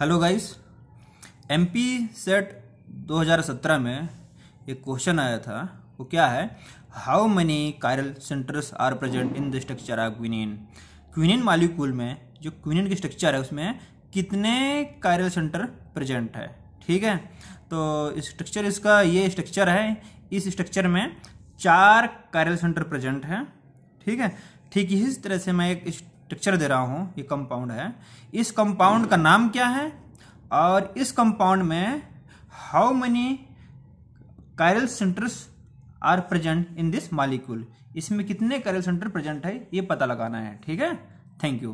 Hello guys MP set 2017 में एक question आया था। वो क्या है? How many chiral centres are present in the structure of quinine quinine molecule में, जो क्विनिन की स्ट्रक्चर है, उसमें कितने कायरल सेंटर प्रेजेंट है? ठीक है? तो स्ट्रक्चर इसका ये स्ट्रक्चर है, इस स्ट्रक्चर में चार कायरल सेंटर प्रेजेंट है। ठीक है? ठीक इसी तरह से मैं एक स्ट्रक्चर दे रहा हूँ, ये कंपाउंड है। इस कंपाउंड का नाम क्या है? और इस कंपाउंड में how many chiral centres are present in this molecule इसमें कितने कायरल सेंटर प्रेजेंट है, ये पता लगाना है, ठीक है? Thank you